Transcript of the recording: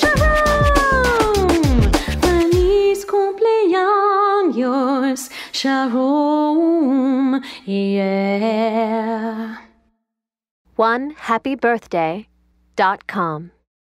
Sharon! Feliz cumpleaños, Sharon. Yeah. One happy birthday dot com.